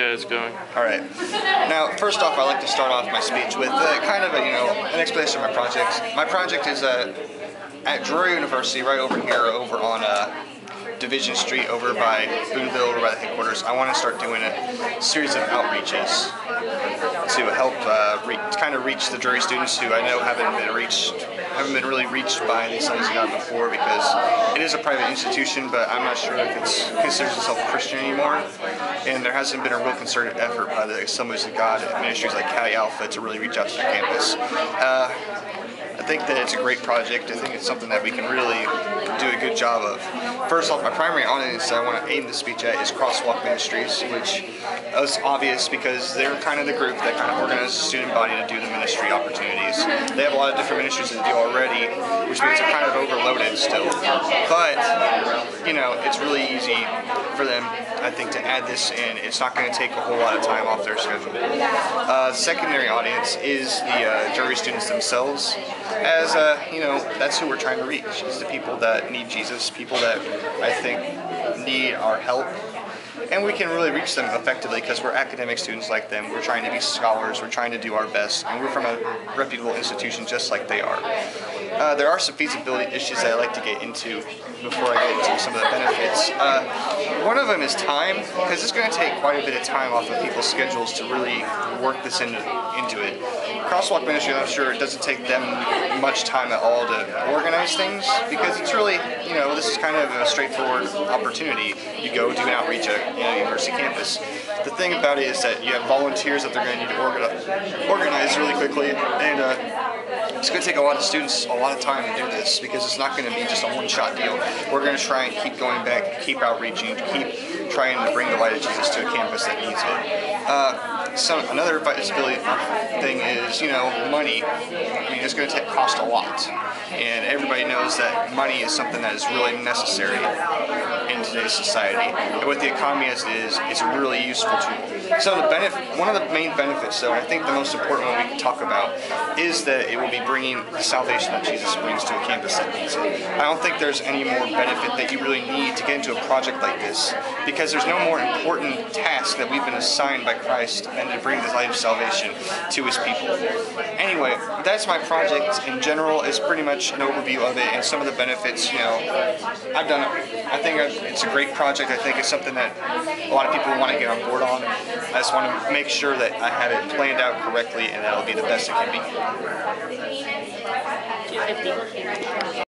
Yeah, it's going. All right. Now, first off, I like to start off my speech with uh, kind of a, you know, an explanation of my project. My project is uh, at Drury University, right over here, over on uh, Division Street, over by Boonville, over by the headquarters. I want to start doing a series of outreaches to help uh, re- reach the Drury students who I know haven't been reached, haven't been really reached by the of God before because it is a private institution, but I'm not sure if it's considers itself Christian anymore. And there hasn't been a real concerted effort by the Assemblies of God ministries like Chi Alpha to really reach out to their campus. Uh, I think that it's a great project. I think it's something that we can really do a good job of. First off, my primary audience that I want to aim the speech at is Crosswalk Ministries, which is obvious because they're kind of the group that kind of organizes the student body to do the ministry opportunities. They have a lot of different ministries that they do already, which means they're kind of overloaded still. But, you know, it's really easy for them, I think, to add this in. It's not going to take a whole lot of time off their schedule. Uh, secondary audience is the uh, Drury students themselves as uh, you know, that's who we're trying to reach. Is the people that need Jesus, people that I think need our help, and we can really reach them effectively because we're academic students like them. We're trying to be scholars. We're trying to do our best, and we're from a reputable institution just like they are. Uh, there are some feasibility issues that I like to get into before I get into some of the benefits. Uh, one of them is time, because it's going to take quite a bit of time off of people's schedules to really work this into, into it. Crosswalk Ministry, I'm sure it doesn't take them much time at all to organize things because it's really, you know, this is kind of a straightforward opportunity. You go do an outreach at you know, university campus. The thing about it is that you have volunteers that they're going to need to organize, really quickly, and uh, it's going to take a lot of students a lot of time to do this because it's not going to be just a one-shot deal. We're going to try and keep going back, keep outreaching, keep trying to bring the light of Jesus to a campus that needs it. Uh, some another visibility uh, thing is you know money. I mean, it's going to cost a lot, and everybody knows that money is something that is really necessary in today's society. And with the economy as it is, it's a really useful tool. So the benefit, one of the main benefits, though, I think the most important one we can talk about, is that it will be bringing the salvation that Jesus brings to a campus that needs it. I don't think there's any more benefit that you really need to get into a project like this, because there's no more important task that we've been assigned by Christ to bring the light of salvation to his people. Anyway, that's my project in general. It's pretty much an overview of it and some of the benefits. You know, I've done it. I think it's a great project. I think it's something that a lot of people want to get on board on. I just want to make sure that I have it planned out correctly and that it'll be the best it can be.